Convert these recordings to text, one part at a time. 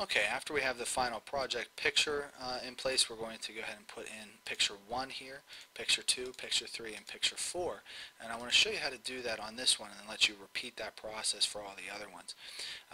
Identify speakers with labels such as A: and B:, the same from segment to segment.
A: Okay, after we have the final project picture uh, in place, we're going to go ahead and put in picture 1 here, picture 2, picture 3, and picture 4. And I want to show you how to do that on this one and then let you repeat that process for all the other ones.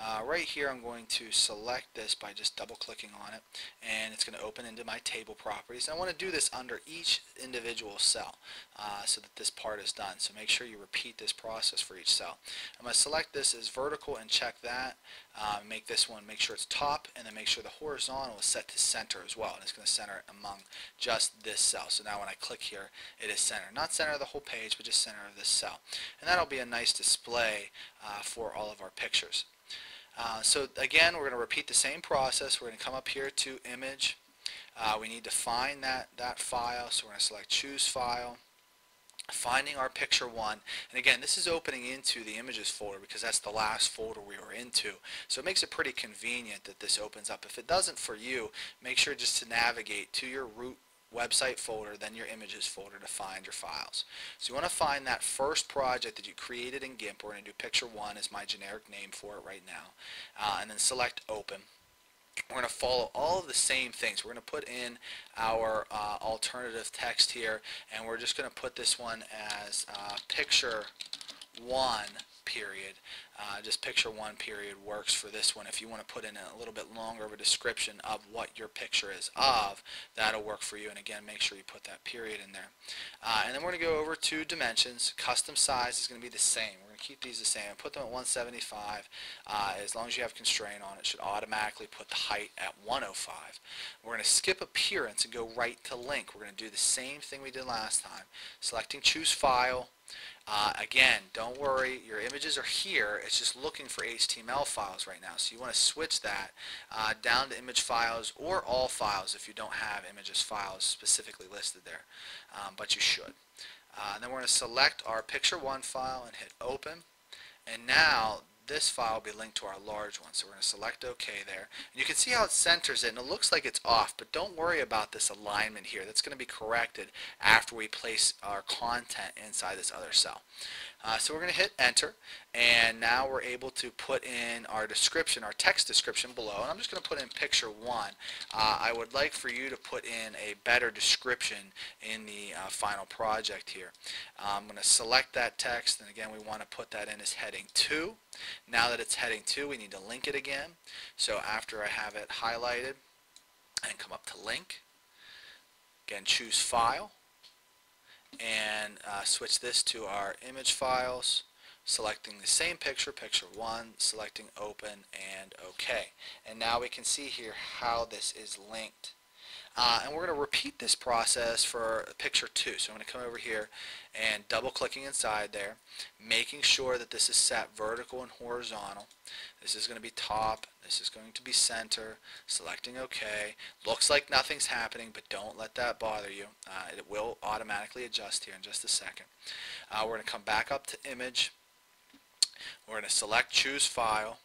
A: Uh, right here I'm going to select this by just double clicking on it and it's going to open into my table properties. And I want to do this under each individual cell uh, so that this part is done. So make sure you repeat this process for each cell. I'm going to select this as vertical and check that. Uh, make this one, make sure it's top, and then make sure the horizontal is set to center as well. And it's going to center among just this cell. So now when I click here, it is center. Not center of the whole page, but just center of this cell. And that'll be a nice display uh, for all of our pictures. Uh, so again, we're going to repeat the same process. We're going to come up here to image. Uh, we need to find that, that file, so we're going to select choose file finding our picture one. And again this is opening into the images folder because that's the last folder we were into. So it makes it pretty convenient that this opens up. If it doesn't for you make sure just to navigate to your root website folder then your images folder to find your files. So you want to find that first project that you created in GIMP. We're going to do picture one as my generic name for it right now. Uh, and then select open we're going to follow all of the same things. We're going to put in our uh, alternative text here, and we're just going to put this one as uh, picture one period. Uh, just picture one period works for this one. If you want to put in a little bit longer of a description of what your picture is of, that'll work for you. And again, make sure you put that period in there. Uh, and then we're going to go over to dimensions. Custom size is going to be the same. We're going to keep these the same. Put them at 175. Uh, as long as you have constraint on it, should automatically put the height at 105. We're going to skip appearance and go right to link. We're going to do the same thing we did last time. Selecting choose file, uh, again, don't worry, your images are here. It's just looking for HTML files right now. So you want to switch that uh, down to image files or all files if you don't have images files specifically listed there. Um, but you should. Uh, and then we're going to select our picture one file and hit open. And now this file will be linked to our large one. So we're going to select OK there. And you can see how it centers it, and it looks like it's off, but don't worry about this alignment here. That's going to be corrected after we place our content inside this other cell. Uh, so we're going to hit enter and now we're able to put in our description, our text description below and I'm just going to put in picture one. Uh, I would like for you to put in a better description in the uh, final project here. I'm going to select that text and again we want to put that in as heading 2. Now that it's heading 2 we need to link it again. So after I have it highlighted and come up to link, again choose file and uh, switch this to our image files selecting the same picture, picture 1, selecting open and OK. And now we can see here how this is linked. Uh, and we're going to repeat this process for picture 2. So I'm going to come over here and double clicking inside there, making sure that this is set vertical and horizontal. This is going to be top, this is going to be center, selecting OK. Looks like nothing's happening, but don't let that bother you. Uh, it will automatically adjust here in just a second. Uh, we're going to come back up to image. We're going to select choose file,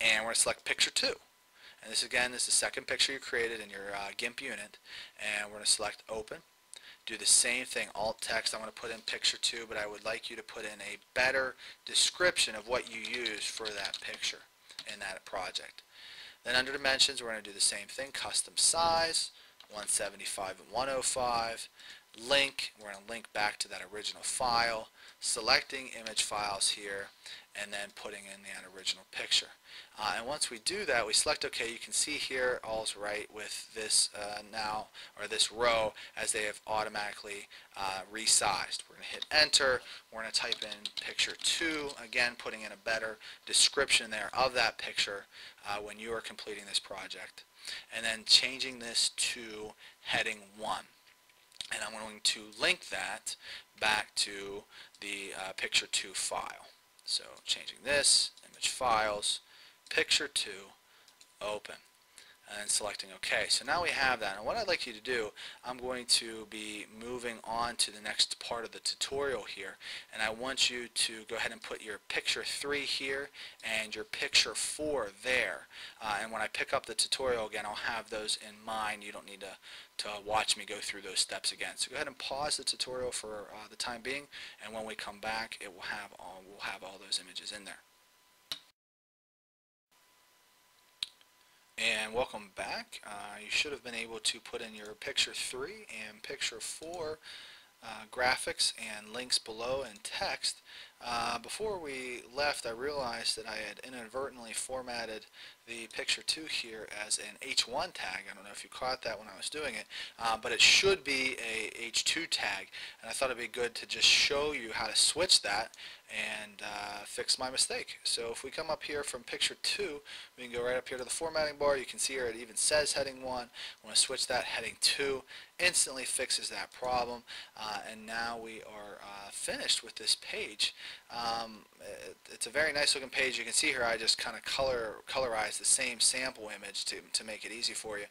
A: and we're going to select picture 2. And this again is the second picture you created in your uh, GIMP unit, and we're going to select open. Do the same thing, alt text, I'm going to put in picture 2, but I would like you to put in a better description of what you used for that picture in that project. Then under dimensions, we're going to do the same thing, custom size, 175 and 105, link, we're going to link back to that original file, selecting image files here, and then putting in that original picture. Uh, and once we do that, we select OK. You can see here all's right with this uh, now, or this row, as they have automatically uh, resized. We're going to hit Enter. We're going to type in picture 2, again putting in a better description there of that picture uh, when you are completing this project. And then changing this to heading 1 and I'm going to link that back to the uh, picture 2 file. So changing this, image files, picture 2, open and selecting OK. So now we have that. And what I'd like you to do, I'm going to be moving on to the next part of the tutorial here. And I want you to go ahead and put your picture 3 here and your picture 4 there. Uh, and when I pick up the tutorial again, I'll have those in mind. You don't need to, to watch me go through those steps again. So go ahead and pause the tutorial for uh, the time being. And when we come back, it will have all, we'll have all those images in there. And welcome back. Uh, you should have been able to put in your picture 3 and picture 4 uh, graphics and links below and text. Uh, before we left I realized that I had inadvertently formatted the picture 2 here as an H1 tag. I don't know if you caught that when I was doing it, uh, but it should be a H2 tag and I thought it'd be good to just show you how to switch that and uh, fix my mistake. So if we come up here from picture 2, we can go right up here to the formatting bar. You can see here it even says heading 1. I want to switch that heading 2. Instantly fixes that problem uh, and now we are uh, finished with this page. Um, it, it's a very nice looking page. You can see here I just kind of color colorize the same sample image to, to make it easy for you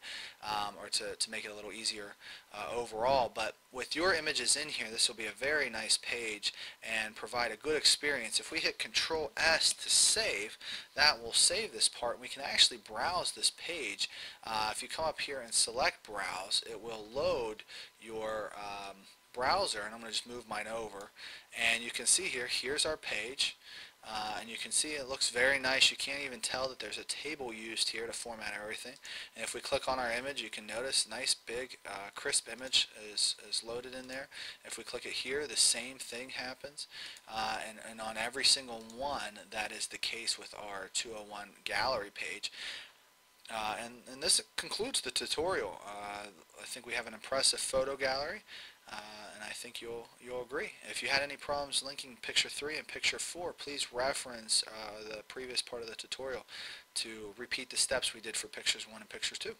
A: um, or to, to make it a little easier uh, overall. But with your images in here, this will be a very nice page and provide a good experience. If we hit Control S to save, that will save this part. We can actually browse this page. Uh, if you come up here and select Browse, it will load your browser, and I'm going to just move mine over. And you can see here, here's our page. Uh, and you can see it looks very nice. You can't even tell that there's a table used here to format everything. And if we click on our image, you can notice nice big uh, crisp image is, is loaded in there. If we click it here, the same thing happens. Uh, and, and on every single one, that is the case with our 201 gallery page. Uh, and, and this concludes the tutorial. Uh, I think we have an impressive photo gallery. Uh, and I think you'll you'll agree. If you had any problems linking picture 3 and picture 4, please reference uh, the previous part of the tutorial to repeat the steps we did for pictures 1 and pictures 2.